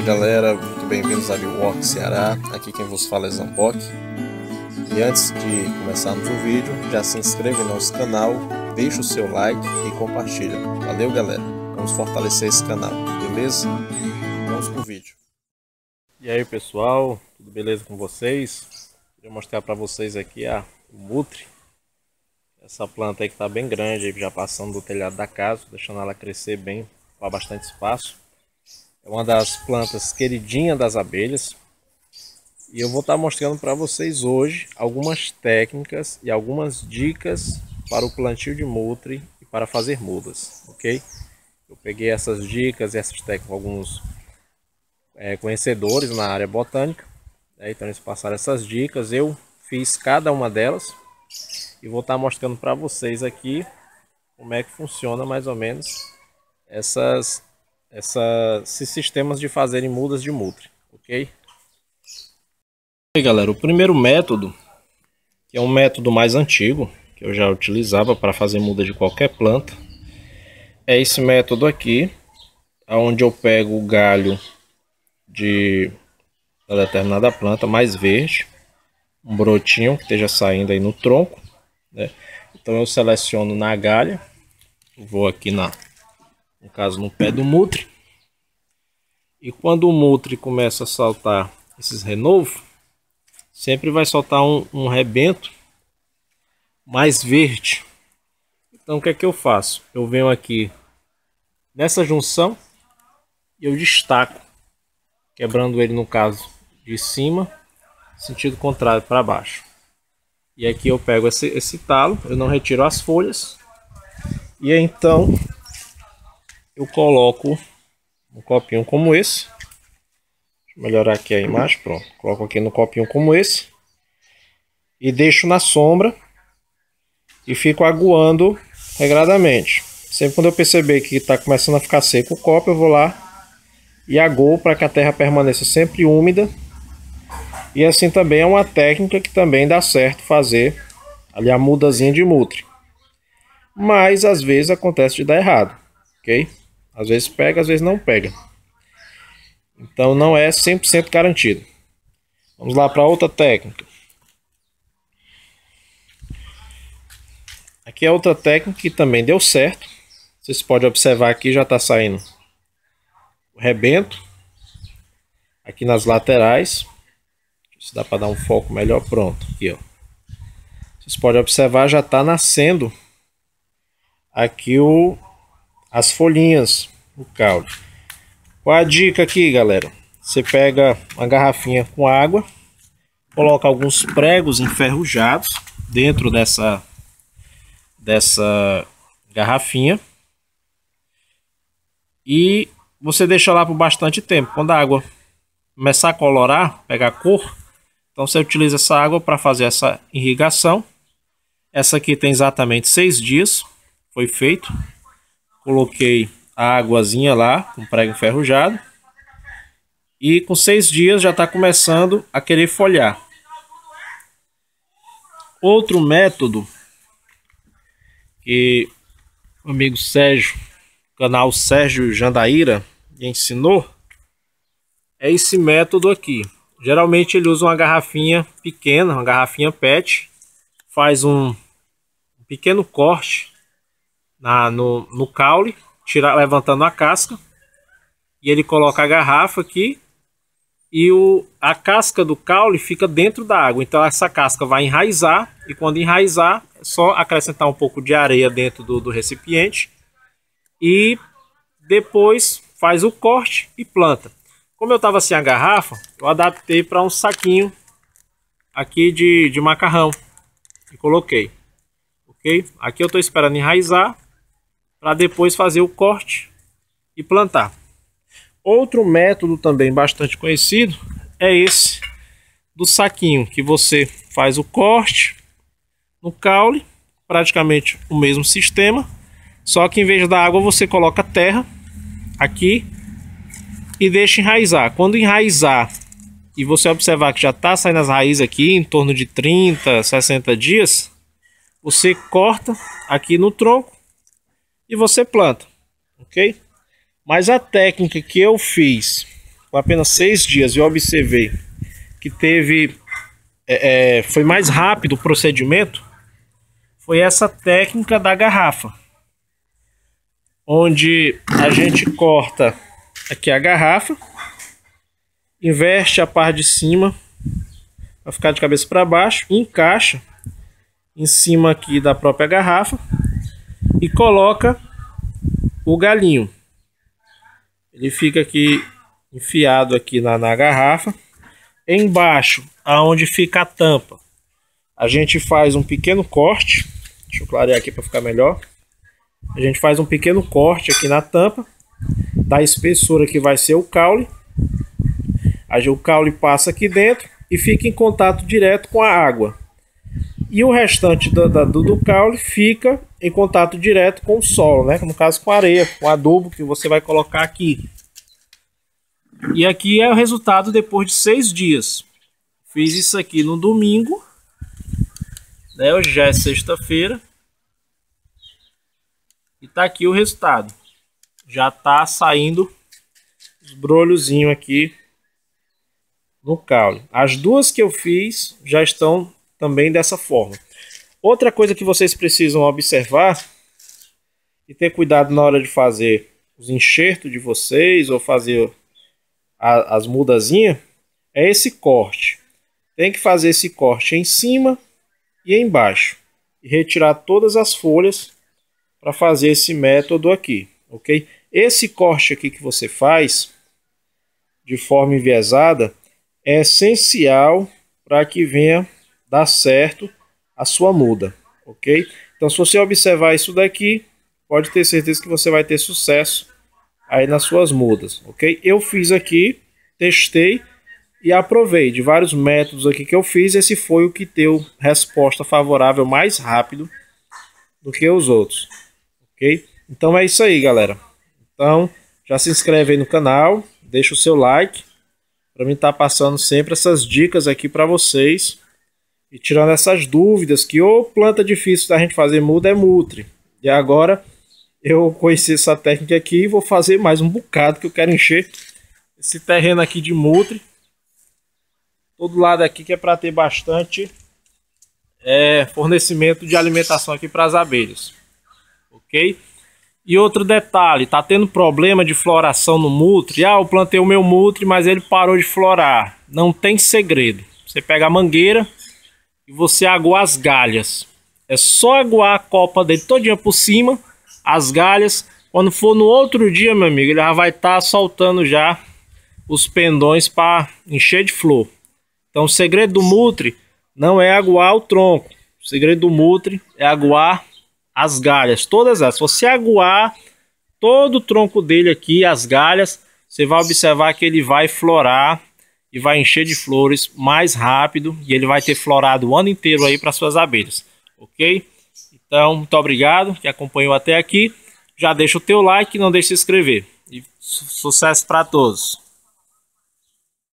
Fala galera, muito bem-vindos a Milwaukee, Ceará. Aqui quem vos fala é Zambok. E antes de começarmos o vídeo, já se inscreve no nosso canal, deixa o seu like e compartilha. Valeu galera, vamos fortalecer esse canal, beleza? Vamos pro vídeo. E aí pessoal, tudo beleza com vocês? Queria mostrar para vocês aqui a Mutre. Essa planta aí que está bem grande, já passando do telhado da casa, deixando ela crescer bem, com bastante espaço. Uma das plantas queridinhas das abelhas. E eu vou estar mostrando para vocês hoje algumas técnicas e algumas dicas para o plantio de mutre e para fazer mudas, ok? Eu peguei essas dicas e essas técnicas alguns é, conhecedores na área botânica. Né? Então eles passaram essas dicas, eu fiz cada uma delas e vou estar mostrando para vocês aqui como é que funciona mais ou menos essas essa, esses sistemas de fazerem mudas de mutre, ok? E galera, o primeiro método, que é um método mais antigo, que eu já utilizava para fazer muda de qualquer planta, é esse método aqui, onde eu pego o galho de uma determinada planta mais verde, um brotinho que esteja saindo aí no tronco, né? Então eu seleciono na galha, vou aqui na no caso no pé do mutre. E quando o mutre começa a saltar esses renovos, sempre vai soltar um, um rebento mais verde. Então o que é que eu faço? Eu venho aqui nessa junção e eu destaco, quebrando ele no caso de cima, sentido contrário para baixo. E aqui eu pego esse, esse talo, eu não retiro as folhas. E então eu coloco um copinho como esse. Melhorar aqui a imagem, pronto. Coloco aqui no copinho como esse. E deixo na sombra. E fico aguando regradamente. Sempre quando eu perceber que está começando a ficar seco o copo, eu vou lá e agoo para que a terra permaneça sempre úmida. E assim também é uma técnica que também dá certo fazer ali a mudazinha de mutre. Mas às vezes acontece de dar errado, ok? Às vezes pega, às vezes não pega. Então não é 100% garantido. Vamos lá para outra técnica. Aqui é outra técnica que também deu certo. Vocês podem observar aqui já está saindo o rebento. Aqui nas laterais. Se dá para dar um foco melhor, pronto. Aqui, ó. Vocês podem observar, já está nascendo aqui o as folhinhas do caule. Qual a dica aqui, galera? Você pega uma garrafinha com água, coloca alguns pregos enferrujados dentro dessa dessa garrafinha e você deixa lá por bastante tempo. Quando a água começar a colorar, pegar cor, então você utiliza essa água para fazer essa irrigação. Essa aqui tem exatamente seis dias, foi feito. Coloquei a águazinha lá, com prego enferrujado. E com seis dias já está começando a querer folhar. Outro método que o amigo Sérgio, canal Sérgio Jandaíra, ensinou é esse método aqui. Geralmente ele usa uma garrafinha pequena, uma garrafinha PET, faz um pequeno corte na, no, no caule, tira, levantando a casca. E ele coloca a garrafa aqui. E o, a casca do caule fica dentro da água. Então essa casca vai enraizar. E quando enraizar, é só acrescentar um pouco de areia dentro do, do recipiente. E depois faz o corte e planta. Como eu estava sem a garrafa, eu adaptei para um saquinho aqui de, de macarrão. E coloquei. Ok? Aqui eu estou esperando enraizar para depois fazer o corte e plantar. Outro método também bastante conhecido é esse do saquinho, que você faz o corte no caule, praticamente o mesmo sistema, só que em vez da água você coloca terra aqui e deixa enraizar. Quando enraizar e você observar que já está saindo as raízes aqui em torno de 30, 60 dias, você corta aqui no tronco e você planta, ok? Mas a técnica que eu fiz com apenas seis dias, eu observei que teve é, é, foi mais rápido o procedimento, foi essa técnica da garrafa, onde a gente corta aqui a garrafa, inverte a parte de cima para ficar de cabeça para baixo, encaixa em cima aqui da própria garrafa e coloca o galinho. Ele fica aqui enfiado aqui na, na garrafa. Embaixo, aonde fica a tampa, a gente faz um pequeno corte. Deixa eu clarear aqui para ficar melhor. A gente faz um pequeno corte aqui na tampa da espessura que vai ser o caule. Aí o caule passa aqui dentro e fica em contato direto com a água. E o restante do, do, do caule fica em contato direto com o solo, né? No caso com a areia, com o adubo que você vai colocar aqui. E aqui é o resultado depois de seis dias. Fiz isso aqui no domingo. Né? Hoje já é sexta-feira. E tá aqui o resultado. Já tá saindo os brolhozinhos aqui no caule. As duas que eu fiz já estão também dessa forma. Outra coisa que vocês precisam observar e ter cuidado na hora de fazer os enxertos de vocês ou fazer a, as mudazinhas é esse corte. Tem que fazer esse corte em cima e embaixo e retirar todas as folhas para fazer esse método aqui, ok? Esse corte aqui que você faz de forma enviesada é essencial para que venha dar certo a sua muda, ok? Então, se você observar isso daqui, pode ter certeza que você vai ter sucesso aí nas suas mudas, ok? Eu fiz aqui, testei e aprovei de vários métodos aqui que eu fiz, esse foi o que deu resposta favorável mais rápido do que os outros, ok? Então é isso aí, galera. Então, já se inscreve aí no canal, deixa o seu like para mim estar tá passando sempre essas dicas aqui para vocês e tirando essas dúvidas que ou planta difícil da gente fazer muda é mutre. E agora eu conheci essa técnica aqui e vou fazer mais um bocado que eu quero encher esse terreno aqui de mutre. Todo lado aqui que é para ter bastante é, fornecimento de alimentação aqui para as abelhas. Ok? E outro detalhe, tá tendo problema de floração no mutre. Ah, eu plantei o meu mutre, mas ele parou de florar. Não tem segredo. Você pega a mangueira e você aguar as galhas. É só aguar a copa dele todinha por cima, as galhas. Quando for no outro dia, meu amigo, ele já vai estar tá soltando já os pendões para encher de flor. Então o segredo do mutre não é aguar o tronco. O segredo do mutre é aguar as galhas, todas elas. Se você aguar todo o tronco dele aqui, as galhas, você vai observar que ele vai florar e vai encher de flores mais rápido e ele vai ter florado o ano inteiro aí para suas abelhas, ok? Então, muito obrigado que acompanhou até aqui. Já deixa o teu like, não deixe de se inscrever. E sucesso para todos.